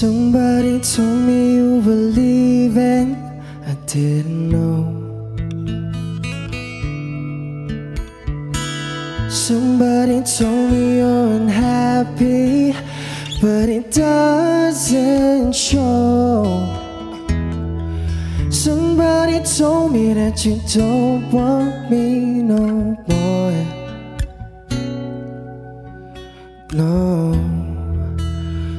Somebody told me you were leaving, I didn't know. Somebody told me you're unhappy, but it doesn't show. Somebody told me that you don't want me no more. No.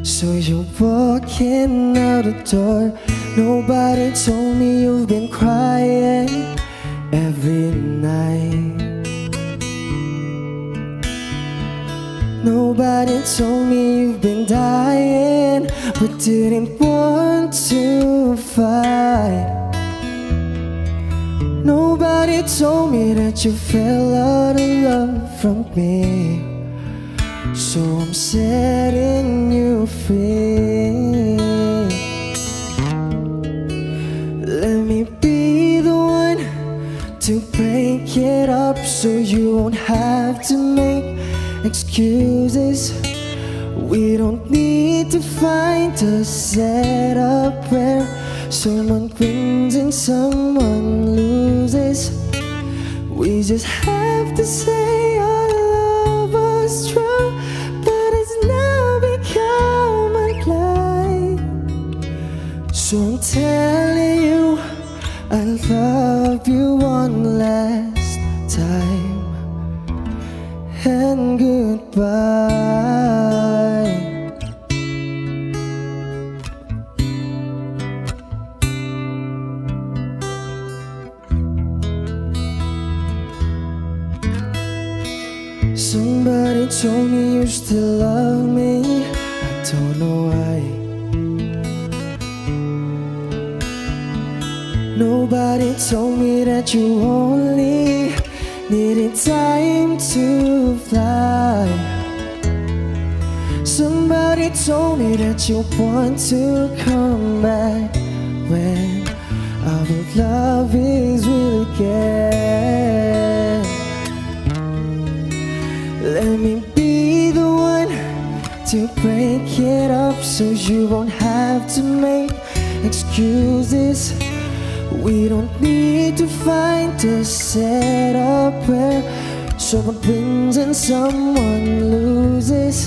So you're walking out the door. Nobody told me you've been crying every night. Nobody told me you've been dying, but didn't want to fight. Nobody told me that you fell out of love from me. So I'm setting you free. Let me be the one to break it up so you won't have to make excuses. We don't need to find a setup where someone wins and someone loses. We just have to say was true, but it's now become a lie. So I'm telling you, I love you one last time and goodbye. Somebody told me you still love me. I don't know why. Nobody told me that you only needed time to fly. Somebody told me that you want to come back break it up so you won't have to make excuses. We don't need to find a setup where someone wins and someone loses.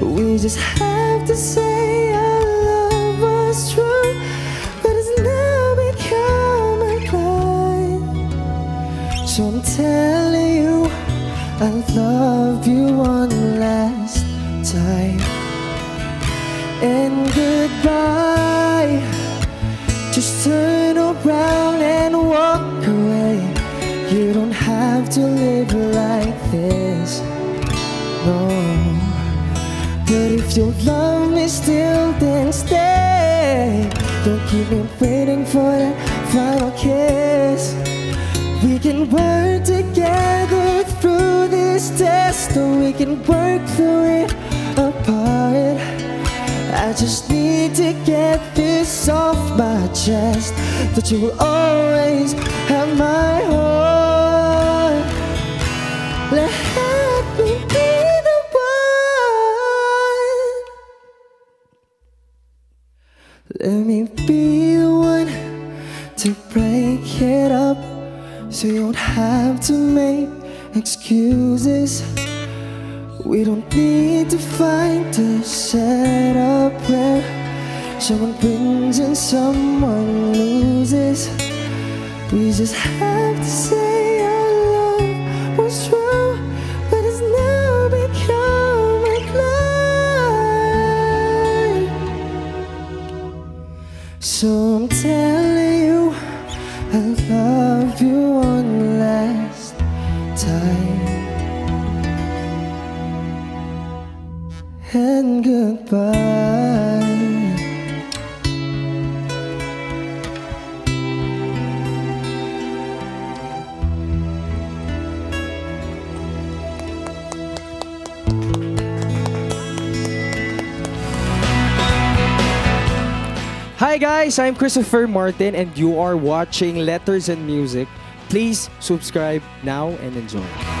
We just have to say our love was true, but it's now become a lie. So I'm telling you, I love you one last time. And goodbye. Just turn around and walk away. You don't have to live like this. No. But if you love me still, then stay. Don't keep me waiting for that final kiss. We can work together through this test, or we can work through it. I just need to get this off my chest That you will always have my heart. Let me be the one. Let me be the one to break it up So you don't have to make excuses we don't need to find a setup where someone wins and someone loses. We just have to say our love was true, Hi guys, I'm Christopher Martin and you are watching Letters and Music. Please subscribe now and enjoy.